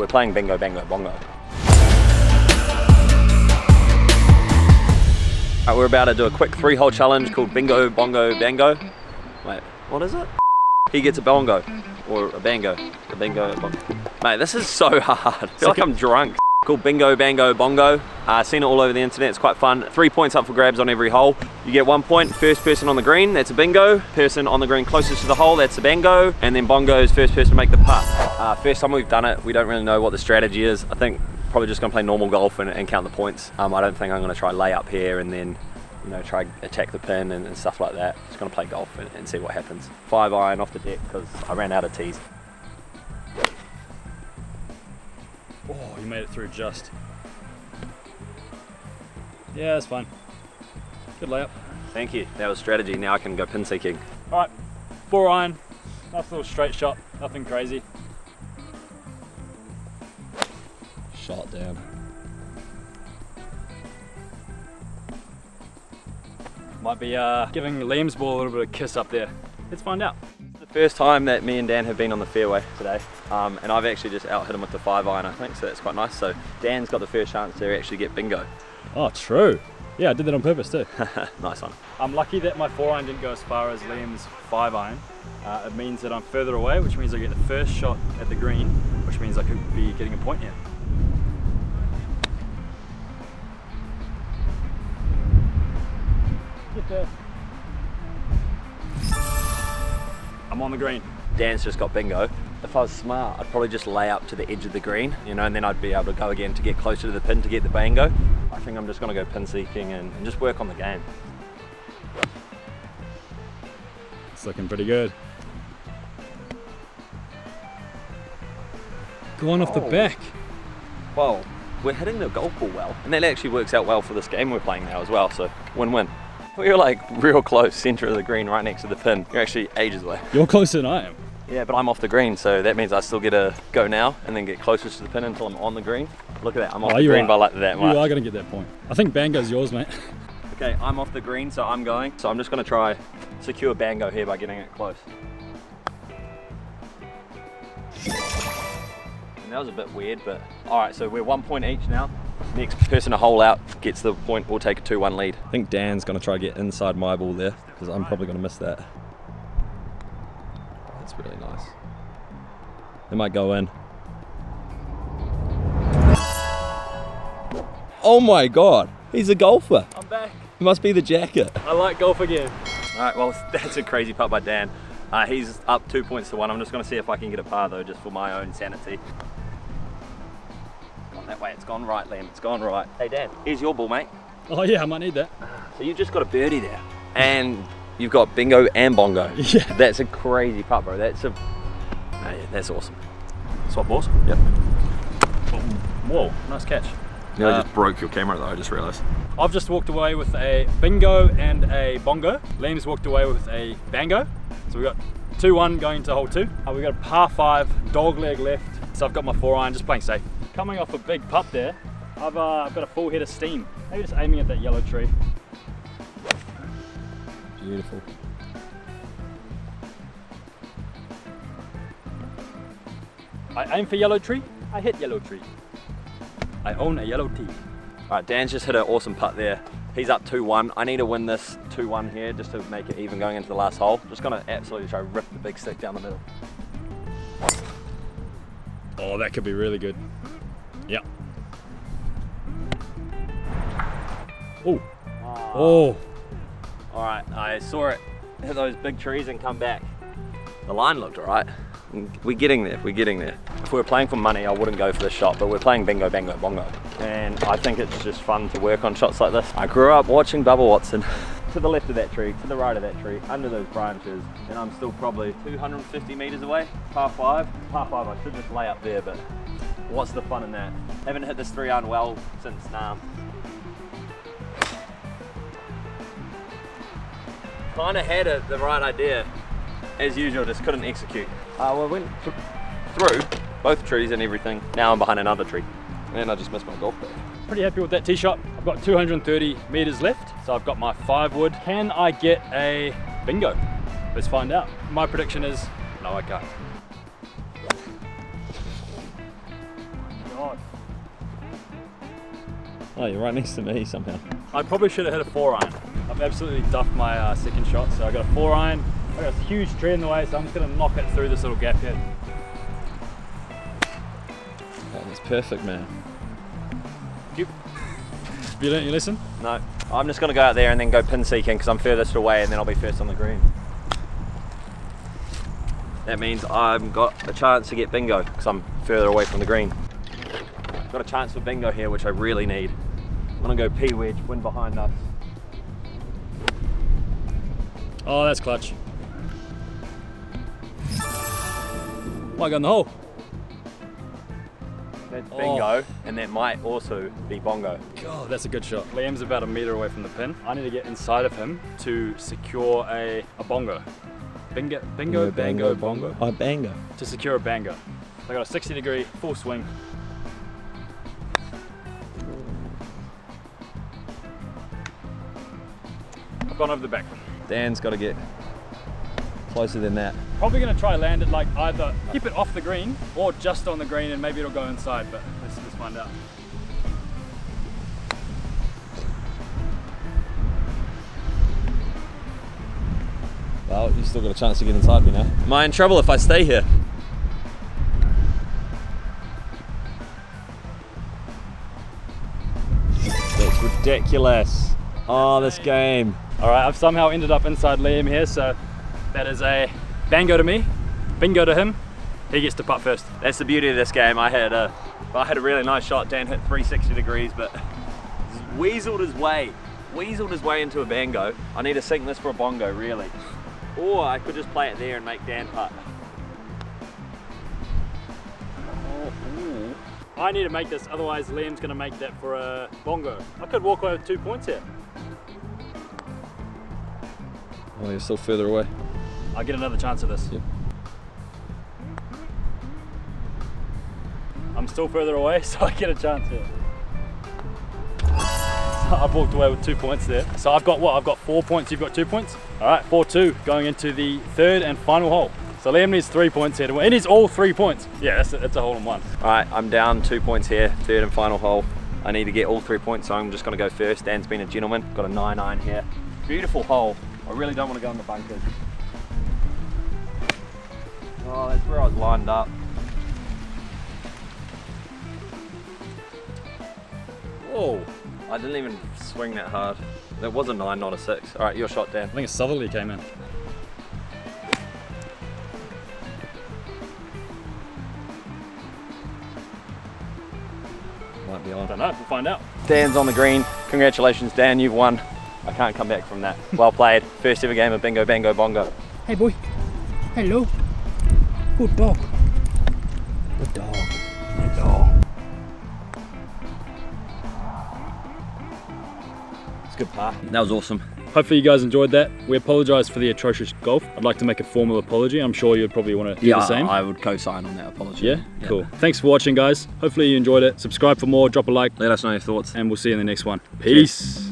We're playing bingo, bango, bongo. Right, we're about to do a quick three hole challenge called bingo, bongo, bango. Wait, what is it? He gets a bongo or a bango. A bingo, bongo. Mate, this is so hard. I feel like I'm drunk. Called bingo, bango, bongo. Uh, seen it all over the internet. It's quite fun. Three points up for grabs on every hole. You get one point. First person on the green, that's a bingo. Person on the green closest to the hole, that's a bango. And then bongo is first person to make the putt. Uh, first time we've done it, we don't really know what the strategy is. I think probably just gonna play normal golf and, and count the points. Um, I don't think I'm gonna try lay up here and then you know, try attack the pin and, and stuff like that. Just gonna play golf and, and see what happens. Five iron off the deck because I ran out of tees. Oh, you made it through just. Yeah, that's fine. Good layup. Thank you. That was strategy. Now I can go pin seeking. All right, four iron. Nice little straight shot. Nothing crazy. Shot. Might be uh, giving Liam's ball a little bit of kiss up there. Let's find out. It's the first time that me and Dan have been on the fairway today, um, and I've actually just out hit him with the five iron, I think, so that's quite nice. So Dan's got the first chance to actually get bingo. Oh, true. Yeah, I did that on purpose too. nice one. I'm lucky that my four iron didn't go as far as Liam's five iron. Uh, it means that I'm further away, which means I get the first shot at the green, which means I could be getting a point here. Get. I'm on the green. Dan's just got bingo. If I was smart, I'd probably just lay up to the edge of the green, you know, and then I'd be able to go again to get closer to the pin to get the bango. I think I'm just gonna go pin seeking and, and just work on the game. It's looking pretty good. Going off the Oh. back. Well, we're hitting the golf ball well, and that actually works out well for this game we're playing now as well, so win-win. We were like real close, center of the green, right next to the pin. You're actually ages away. You're closer than I am. Yeah, but I'm off the green, so that means I still get a go now and then get closest to the pin until I'm on the green. Look at that, I'm off Oh, the you green are- by like that You much. are going to get that point. I think Bango's yours, mate. Okay, I'm off the green, so I'm going. So I'm just gonna try secure bango here by getting it close. And that was a bit weird, but all right, so we're one point each now. Next person to hole out gets the point, we'll take a 2-1 lead. I think Dan's gonna try to get inside my ball there, because I'm probably gonna miss that. That's really nice. It might go in. Oh my god, he's a golfer. I'm back. It must be the jacket. I like golf again. All right, well, that's a crazy putt by Dan. Uh, he's up two points to one. I'm just gonna see if I can get a par though, just for my own sanity. Gone that way, it's gone right, Liam, it's gone right. Hey Dan, here's your ball, mate. Oh yeah, I might need that. So you've just got a birdie there. And you've got bingo and bongo. Yeah. That's a crazy putt, bro. That's a, no, yeah, that's awesome. Swap balls. Yep. Whoa, nice catch. Nearly Uh, just broke your camera though, I just realized. I've just walked away with a bingo and a bongo. Liam's walked away with a bango. So we've got 2-1 going to hole two. Uh, we've got a par five, dog leg left. So I've got my four iron, just playing safe. Coming off a big putt there, I've, uh, I've got a full head of steam. Maybe just aiming at that yellow tree. Beautiful. I aim for yellow tree, I hit yellow tree. I own a yellow tee. All right, Dan's just hit an awesome putt there. He's up 2-1. I need to win this 2-1 here just to make it even going into the last hole. Just gonna absolutely try to rip the big stick down the middle. Oh, that could be really good. Yeah. Oh. Oh. All right, I saw it hit those big trees and come back. The line looked all right. We're getting there, we're getting there. If we were playing for money, I wouldn't go for this shot, but we're playing bingo, bango, bongo. And I think it's just fun to work on shots like this. I grew up watching Bubba Watson. to the left of that tree, to the right of that tree, under those branches, and I'm still probably 250 meters away, par five. Par five, I should just lay up there, but what's the fun in that? Haven't hit this three iron well since Nam. kind of had it, the right idea. As usual, just couldn't execute. Uh, well, I went th through both trees and everything. Now I'm behind another tree. And I just missed my golf bag. Pretty happy with that tee shot. I've got 230 meters left, so I've got my five wood. Can I get a bingo? Let's find out. My prediction is no, I can't. Oh, you're right next to me somehow. I probably should have hit a four iron. I've absolutely duffed my uh, second shot, so I got a four iron. I got a huge tree in the way, so I'm just gonna knock it through this little gap here. Oh, that's perfect, man. You, you learnt your lesson? No, I'm just going to go out there and then go pin seeking because I'm furthest away and then I'll be first on the green. That means I've got a chance to get bingo because I'm further away from the green. Got a chance for bingo here, which I really need. I'm going to go P wedge, wind behind us. Oh, that's clutch. Might go in the hole. That's Oh. bingo, and that might also be bongo. God, that's a good shot. Liam's about a meter away from the pin. I need to get inside of him to secure a, a bongo. Bingo, bingo, bango, bongo. Oh, bango. To secure a bango. I got a 60 degree full swing. Gone over the back. Dan's got to get closer than that. Probably gonna try land it like either keep it off the green or just on the green and maybe it'll go inside, but let's, let's find out. Well, you still got a chance to get inside me now. Am I in trouble if I stay here? That's ridiculous. Oh, this game. All right, I've somehow ended up inside Liam here, so that is a bango to me, bingo to him. He gets to putt first. That's the beauty of this game. I had a, I had a really nice shot. Dan hit 360 degrees, but weaseled his way, weaseled his way into a bango. I need to sink this for a bongo, really. Or I could just play it there and make Dan putt. I need to make this, otherwise Liam's gonna make that for a bongo. I could walk away with two points here. Oh, you're still further away. I'll get another chance at this. Yep. I'm still further away, so I get a chance here. So I've walked away with two points there. So I've got what? I've got four points, you've got two points? All right, 4-2, going into the third and final hole. So Liam needs three points here to win. It is all three points. Yeah, that's a, that's a hole in one. All right, I'm down two points here, third and final hole. I need to get all three points, so I'm just gonna go first. Dan's been a gentleman, got a 9-9 here. Beautiful hole. I really don't want to go in the bunkers. Oh, that's where I was lined up. Whoa, I didn't even swing that hard. That was a nine, not a six. All right, your shot, Dan. I think a southerly came in. Might be on. Don't know, we'll find out. Dan's on the green. Congratulations, Dan, you've won. I can't come back from that. Well played. First ever game of bingo, bango, bongo. Hey boy. Hello. Good dog. Good dog. Good dog. It's a good par. That was awesome. Hopefully you guys enjoyed that. We apologise for the atrocious golf. I'd like to make a formal apology. I'm sure you'd probably want to do the same. I would co-sign on that apology. yeah? Cool. Thanks for watching, guys. Hopefully you enjoyed it. Subscribe for more, drop a like, Let us know your thoughts. and we'll see you in the next one. Peace.